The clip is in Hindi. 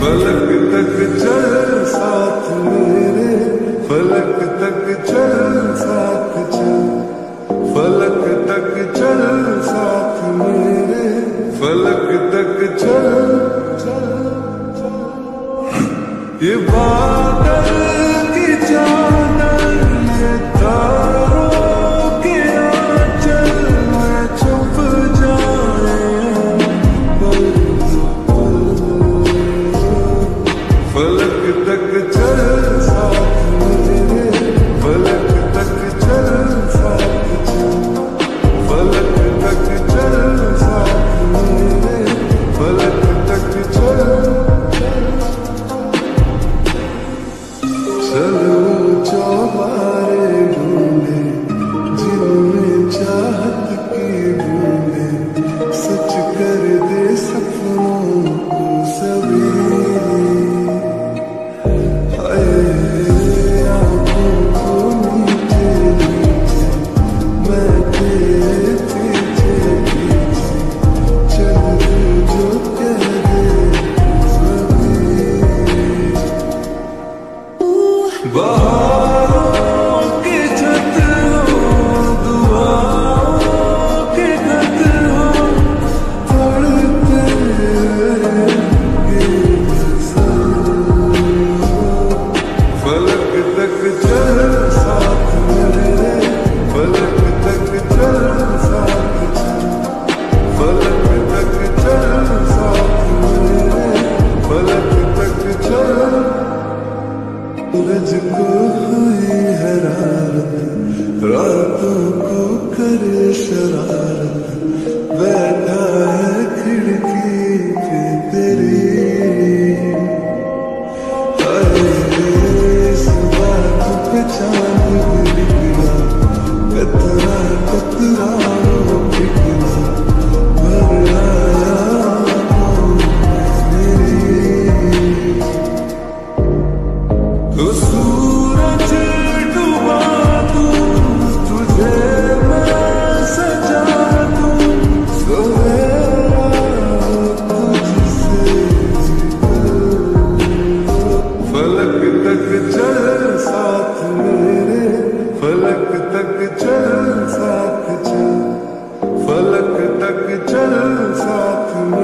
फलक तक चल साथ मेरे, फलक तक चल साथ चल। फलक तक चल साथ मेरे, फलक तक चल चल ये बात फलक तक चल साथ मेरे फलक तक चल साथ फलक तक चल साथ मेरे फलक तक चल। चलो चौबारे ढूंढे, जिनमें चाह Whoa. रातों को कर शराब। तक चल साथ चल। फलक तक चल साथ में।